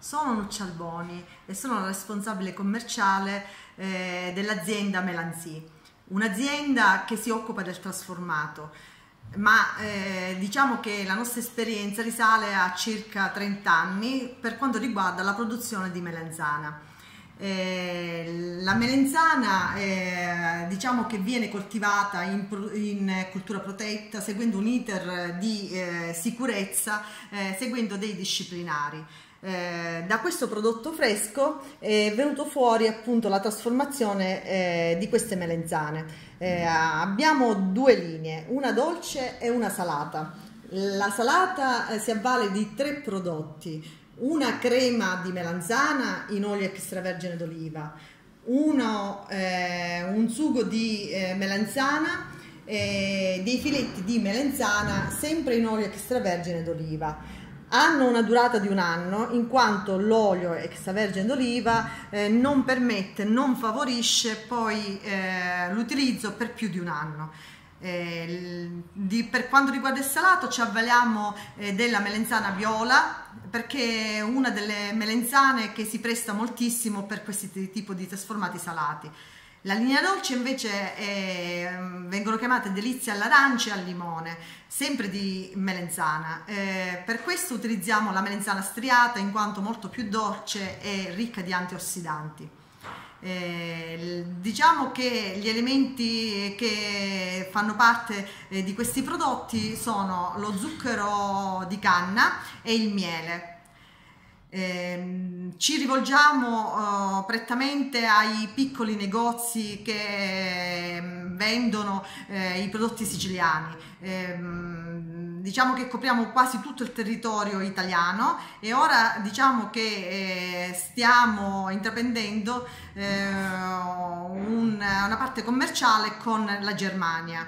Sono Nuccia Alboni e sono la responsabile commerciale eh, dell'azienda Melanzi, un'azienda che si occupa del trasformato ma eh, diciamo che la nostra esperienza risale a circa 30 anni per quanto riguarda la produzione di melanzana. Eh, la melenzana eh, diciamo che viene coltivata in, in, cultura protetta seguendo un iter di eh, sicurezza, eh, seguendo dei disciplinari. Eh, da questo prodotto fresco è venuto fuori appunto la trasformazione eh, di queste melenzane. Eh, abbiamo due linee, una dolce e una salata. La salata eh, si avvale di tre prodotti, una crema di melanzana in olio extravergine d'oliva, eh, un sugo di eh, melanzana e dei filetti di melanzana sempre in olio extravergine d'oliva. Hanno una durata di un anno in quanto l'olio extravergine d'oliva eh, non permette, non favorisce poi eh, l'utilizzo per più di un anno. Eh, di, per quanto riguarda il salato ci avvaliamo eh, della melenzana viola perché è una delle melenzane che si presta moltissimo per questi tipi di trasformati salati. La linea dolce invece è, vengono chiamate delizie all'arancia e al limone, sempre di melenzana. Eh, per questo utilizziamo la melenzana striata in quanto molto più dolce e ricca di antiossidanti. Eh, diciamo che gli elementi che fanno parte eh, di questi prodotti sono lo zucchero di canna e il miele eh, ci rivolgiamo uh, prettamente ai piccoli negozi che eh, vendono eh, i prodotti siciliani. Eh, diciamo che copriamo quasi tutto il territorio italiano e ora diciamo che eh, stiamo intraprendendo eh, un, una parte commerciale con la Germania.